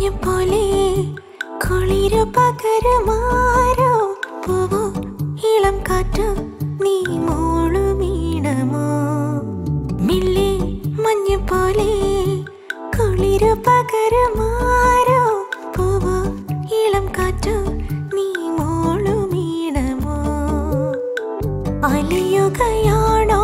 പോലെ കുളിരു പകരമാരോ പൂവോ ഇളം കാറ്റോ? നീ മോളുമീണമോ മില്ലി മഞ്ഞ് പോലെ കുളിരു പകരമാരോ പൂവോ ഇളം കാറ്റോ? നീ മോളുമീണമോ അലിയുകയാണോ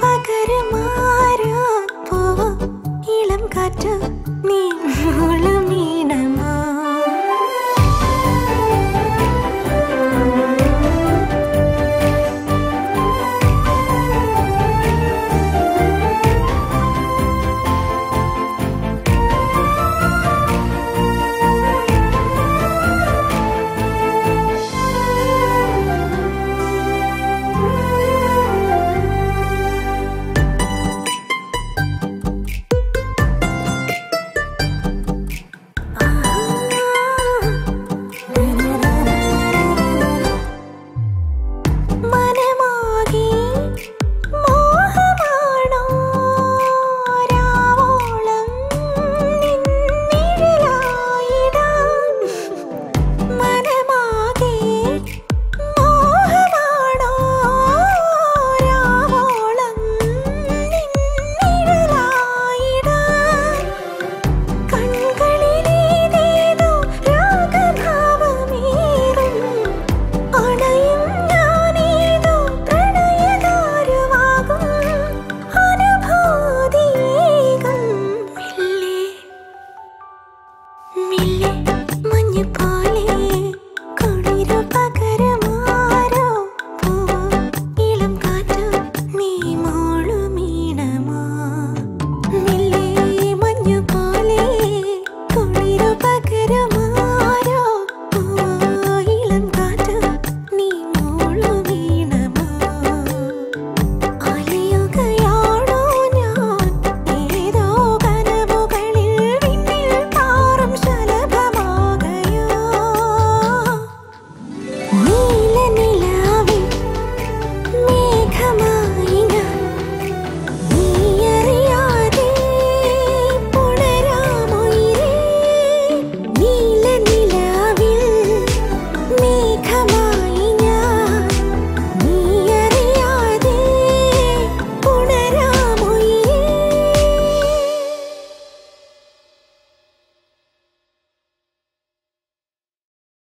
പകരമാരാ പോവ ഇളം കാറ്റ് നീ മോള